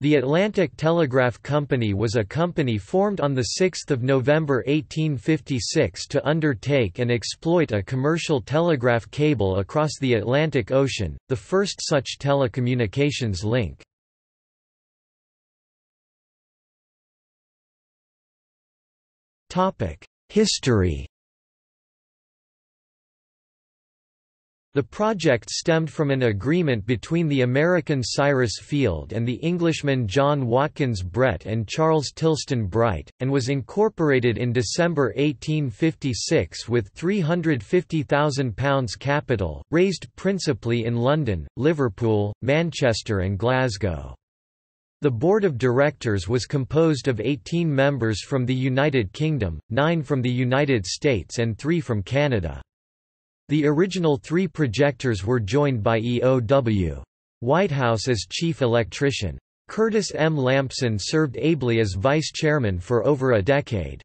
The Atlantic Telegraph Company was a company formed on 6 November 1856 to undertake and exploit a commercial telegraph cable across the Atlantic Ocean, the first such telecommunications link. History The project stemmed from an agreement between the American Cyrus Field and the Englishmen John Watkins Brett and Charles Tilston Bright, and was incorporated in December 1856 with £350,000 capital, raised principally in London, Liverpool, Manchester and Glasgow. The board of directors was composed of 18 members from the United Kingdom, 9 from the United States and 3 from Canada. The original three projectors were joined by E.O.W. Whitehouse as chief electrician. Curtis M. Lampson served ably as vice chairman for over a decade.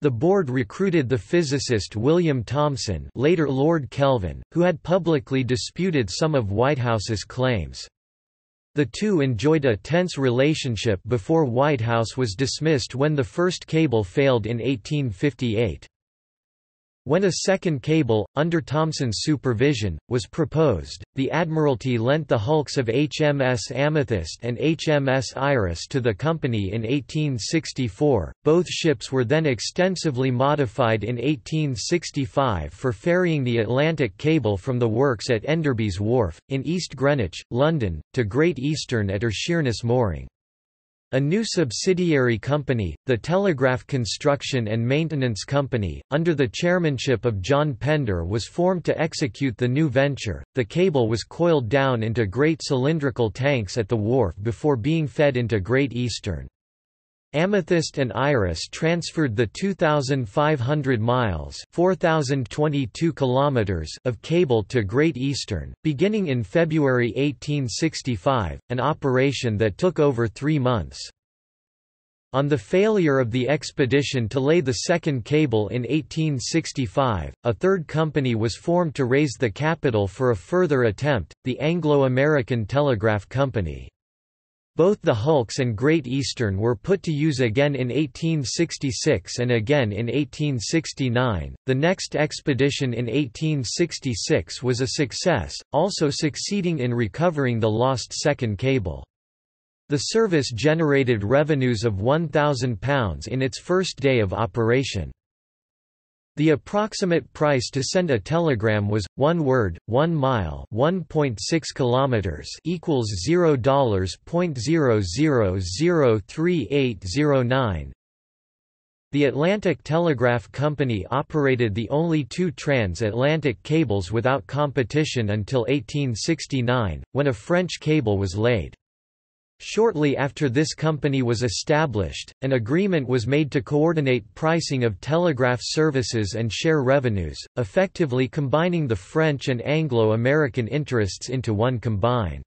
The board recruited the physicist William Thomson later Lord Kelvin, who had publicly disputed some of Whitehouse's claims. The two enjoyed a tense relationship before Whitehouse was dismissed when the first cable failed in 1858. When a second cable, under Thomson's supervision, was proposed, the Admiralty lent the hulks of HMS Amethyst and HMS Iris to the company in 1864. Both ships were then extensively modified in 1865 for ferrying the Atlantic cable from the works at Enderby's Wharf, in East Greenwich, London, to Great Eastern at her Sheerness mooring. A new subsidiary company, the Telegraph Construction and Maintenance Company, under the chairmanship of John Pender was formed to execute the new venture. The cable was coiled down into great cylindrical tanks at the wharf before being fed into Great Eastern. Amethyst and Iris transferred the 2,500 miles 4,022 kilometers of cable to Great Eastern, beginning in February 1865, an operation that took over three months. On the failure of the expedition to lay the second cable in 1865, a third company was formed to raise the capital for a further attempt, the Anglo-American Telegraph Company. Both the Hulks and Great Eastern were put to use again in 1866 and again in 1869. The next expedition in 1866 was a success, also succeeding in recovering the lost second cable. The service generated revenues of £1,000 in its first day of operation. The approximate price to send a telegram was 1 word, 1 mile, 1.6 kilometers equals $0.00003809. The Atlantic Telegraph Company operated the only two transatlantic cables without competition until 1869, when a French cable was laid. Shortly after this company was established, an agreement was made to coordinate pricing of telegraph services and share revenues, effectively combining the French and Anglo-American interests into one combine.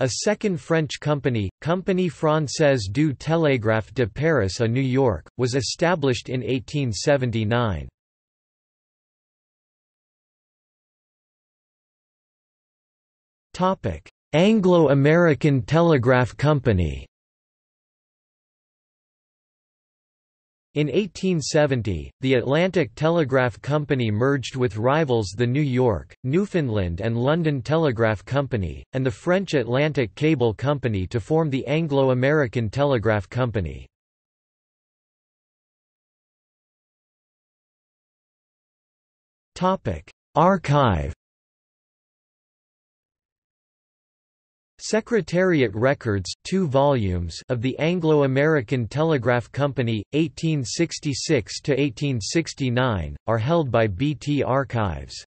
A second French company, Compagnie Française du Télégraphe de Paris à New York, was established in 1879. Topic: Anglo-American Telegraph Company In 1870, the Atlantic Telegraph Company merged with rivals the New York, Newfoundland and London Telegraph Company, and the French Atlantic Cable Company to form the Anglo-American Telegraph Company. Archive Secretariat Records 2 volumes of the Anglo-American Telegraph Company, 1866–1869, are held by BT Archives.